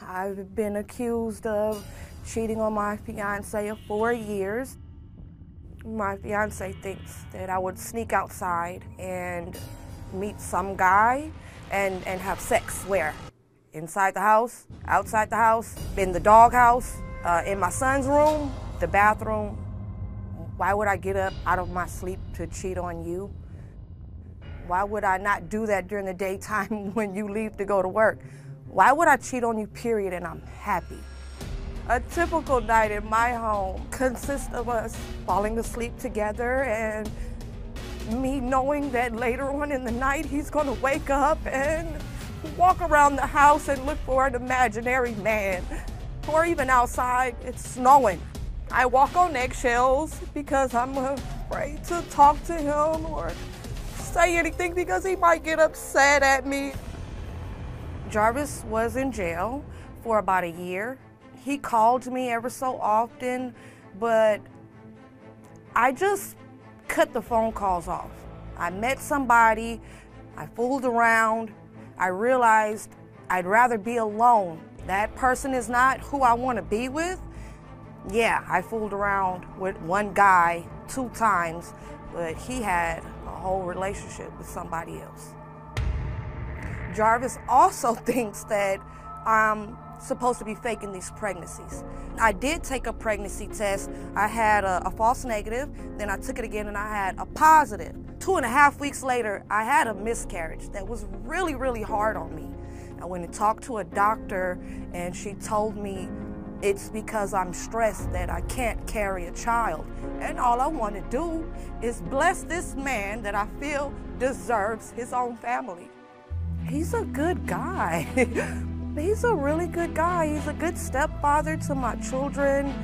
I've been accused of cheating on my fiance for years. My fiance thinks that I would sneak outside and meet some guy and, and have sex where? Inside the house, outside the house, in the doghouse, uh, in my son's room, the bathroom. Why would I get up out of my sleep to cheat on you? Why would I not do that during the daytime when you leave to go to work? Why would I cheat on you, period, and I'm happy? A typical night in my home consists of us falling asleep together and me knowing that later on in the night he's gonna wake up and walk around the house and look for an imaginary man. Or even outside, it's snowing. I walk on eggshells because I'm afraid to talk to him or say anything because he might get upset at me. Jarvis was in jail for about a year. He called me ever so often, but I just cut the phone calls off. I met somebody, I fooled around, I realized I'd rather be alone. That person is not who I want to be with. Yeah, I fooled around with one guy two times, but he had a whole relationship with somebody else. Jarvis also thinks that I'm supposed to be faking these pregnancies. I did take a pregnancy test. I had a, a, false negative, then I took it again and I had a positive. Two and a half weeks later, I had a miscarriage that was really, really hard on me. I went and talked to a doctor and she told me it's because I'm stressed that I can't carry a child. And all I want to do is bless this man that I feel deserves his own family. He's a good guy. He's a really good guy. He's a good stepfather to my children.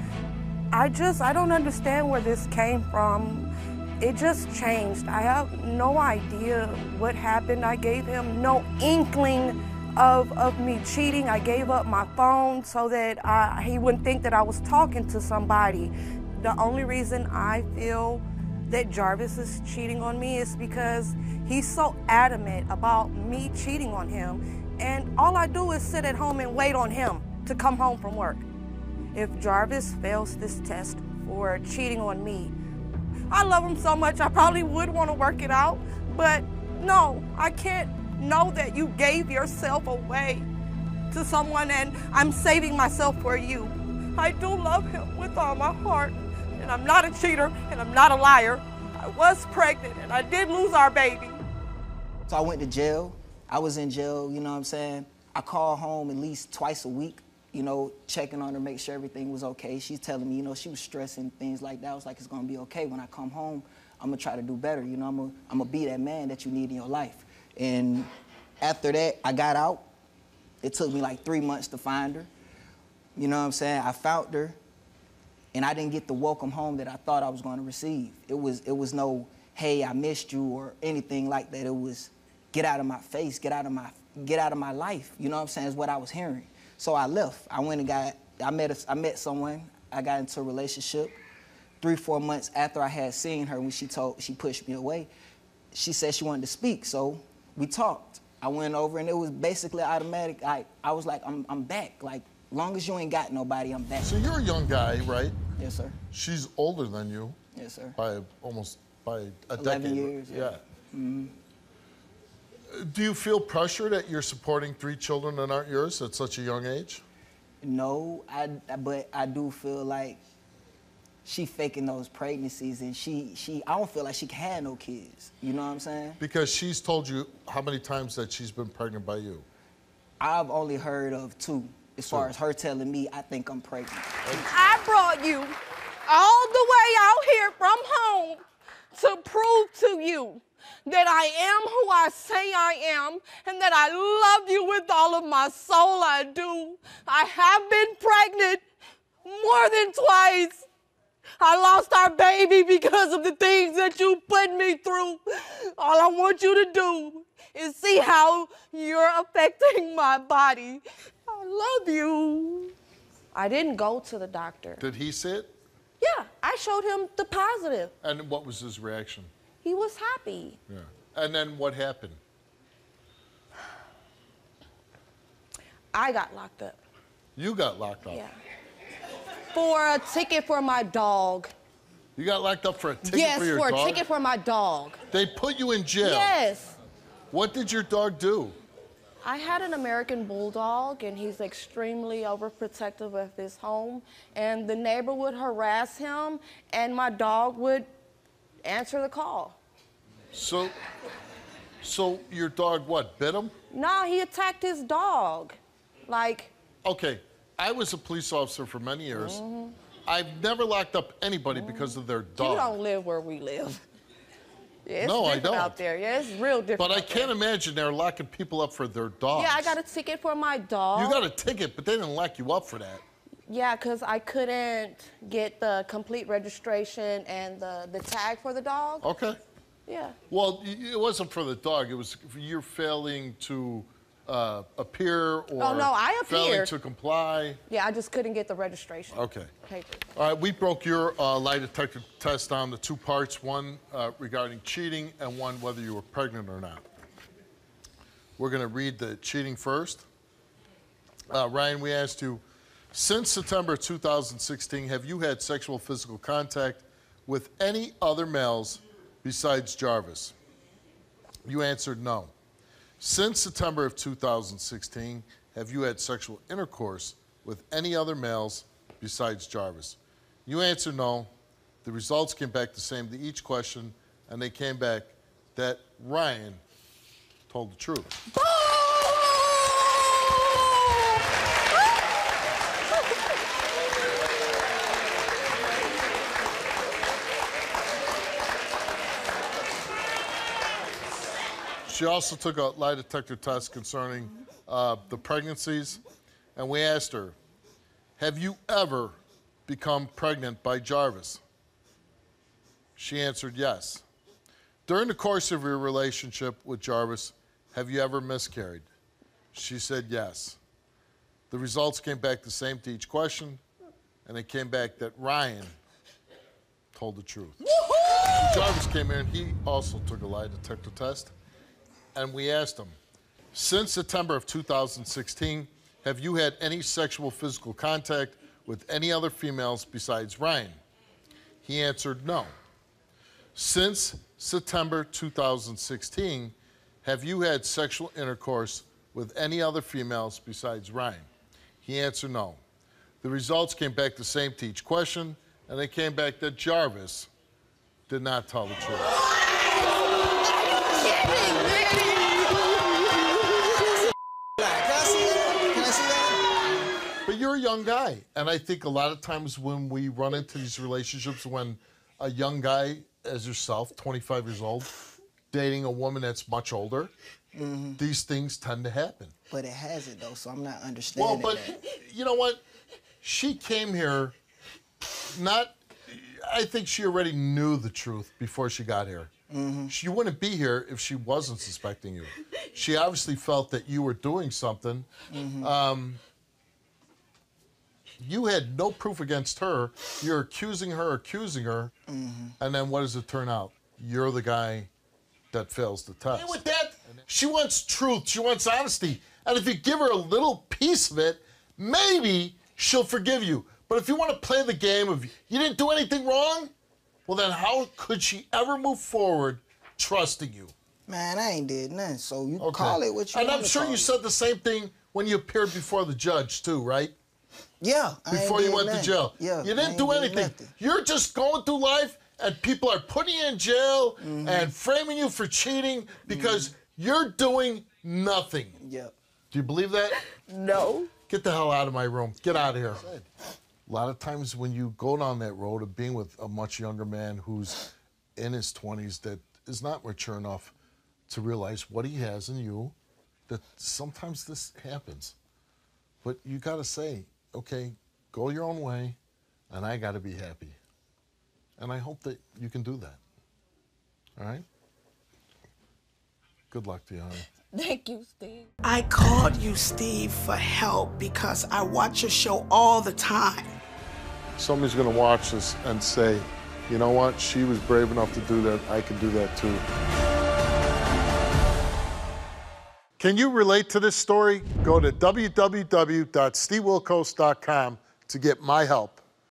I just, I don't understand where this came from. It just changed. I have no idea what happened. I gave him no inkling of, of me cheating. I gave up my phone so that he wouldn't think that I was talking to somebody. The only reason I feel that Jarvis is cheating on me is because he's so adamant about me cheating on him. And all I do is sit at home and wait on him to come home from work. If Jarvis fails this test for cheating on me, I love him so much I probably would want to work it out. But no, I can't know that you gave yourself away to someone and I'm saving myself for you. I do love him with all my heart. And I'm not a cheater and I'm not a liar. I was pregnant and I did lose our baby. So I went to jail. I was in jail, you know what I'm saying? I called home at least twice a week, you know, checking on her, make sure everything was okay. She's telling me, you know, she was stressing, things like that. I was like, it's gonna be okay. When I come home, I'm gonna try to do better. You know, I'm gonna, I'm gonna be that man that you need in your life. And after that, I got out. It took me like three months to find her. You know what I'm saying? I found her, and I didn't get the welcome home that I thought I was going to receive. It was, it was no, hey, I missed you or anything like that. It was, get out of my face, get out of my, get out of my life. You know what I'm saying? Is what I was hearing. So I left. I went and got, I met, a, I met someone. I got into a relationship. Three, four months after I had seen her, when she told, she pushed me away, she said she wanted to speak. So we talked. I went over and it was basically automatic. I, I was like, I'm, I'm back. Like, long as you ain't got nobody, I'm back. So you're a young guy, right? Yes, sir. She's older than you. Yes, sir. By almost by a 11 decade. years, yeah. yeah. Mm -hmm. Do you feel pressure that you're supporting three children that aren't yours at such a young age? No, I, but I do feel like she faking those pregnancies and she she I don't feel like she can have no kids. You know what I'm saying? Because she's told you how many times that she's been pregnant by you? I've only heard of two. As far as her telling me, I think I'm pregnant. I brought you all the way out here from home to prove to you that I am who I say I am and that I love you with all of my soul. I do. I have been pregnant more than twice. I lost our baby because of the things that you put me through. All I want you to do is see how you're affecting my body. I love you. I didn't go to the doctor. Did he say it? Yeah, I showed him the positive. And what was his reaction? He was happy. Yeah. And then what happened? I got locked up. You got locked up. Yeah. For a ticket for my dog. You got locked up for a ticket yes, for your for dog? Yes, for a ticket for my dog. They put you in jail. Yes. What did your dog do? I had an American Bulldog, and he's extremely overprotective of his home. And the neighbor would harass him, and my dog would answer the call. So, so your dog what? Bit him? No, he attacked his dog. Like, Okay, I was a police officer for many years. Mm-hmm. I've never locked up anybody because of their dog. you don't live where we live. Yeah, No, I don't. out there. Yeah, it's real different. But I can't imagine they're locking people up for their dogs. Yeah, I got a ticket for my dog. You got a ticket, but they didn't lock you up for that. Yeah, because I couldn't get the complete registration and the, the tag for the dog. Okay. Yeah. Well, it wasn't for the dog. It was you're failing to uh, appear or Oh, no, I failing to comply. Yeah, I just couldn't get the registration. Okay. All right, we broke your uh, lie detector test down to two parts, one uh, regarding cheating and one whether you were pregnant or not. We're going to read the cheating first. Uh, Ryan, we asked you, since September 2016, have you had sexual physical contact with any other males besides Jarvis? You answered no. Since September of 2016, have you had sexual intercourse with any other males besides Jarvis? You answered no. The results came back the same to each question, and they came back that Ryan told the truth. She also took a lie detector test concerning uh, the pregnancies, and we asked her, Have you ever become pregnant by Jarvis? She answered yes. During the course of your relationship with Jarvis, have you ever miscarried? She said yes. The results came back the same to each question, and it came back that Ryan told the truth. Jarvis came in, he also took a lie detector test, and we asked him, since September of 2016, have you had any sexual physical contact with any other females besides Ryan? He answered no. Since September 2016, have you had sexual intercourse with any other females besides Ryan? He answered no. The results came back the same to each question, and they came back that Jarvis did not tell the truth. You're a young guy, and I think a lot of times when we run into these relationships, when a young guy as yourself, 25 years old, dating a woman that's much older, mm-hmm. these things tend to happen. But it hasn't though, so I'm not understanding. Well, but that. you know what? She came here not. I think she already knew the truth before she got here. Mm-hmm. She wouldn't be here if she wasn't suspecting you. She obviously felt that you were doing something. Mm-hmm. Um, you had no proof against her. You're accusing her, accusing her, mm-hmm. and then what does it turn out? You're the guy that fails the test. And with that, she wants truth. She wants honesty. And if you give her a little piece of it, maybe she'll forgive you. But if you want to play the game of you didn't do anything wrong, well then how could she ever move forward trusting you? Man, I ain't did nothing. So you call it what you And I'm sure you it. said the same thing when you appeared before the judge too, right? Yeah. Before you went nothing. to jail. Yeah. You didn't do anything. nothing. You're just going through life and people are putting you in jail Mm-hmm. and framing you for cheating because you're doing nothing. Yeah. Do you believe that? No. Get the hell out of my room. Get out of here. A lot of times when you go down that road of being with a much younger man who's in his 20s that is not mature enough to realize what he has in you, that sometimes this happens. But you got to say, okay, go your own way, and I got to be happy. And I hope that you can do that. All right? Good luck to you, honey. Thank you, Steve. I called you, Steve, for help because I watch your show all the time. somebody's going to watch this and say, you know what, she was brave enough to do that. I can do that too. Can you relate to this story? Go to www.stevewilkos.com to get my help.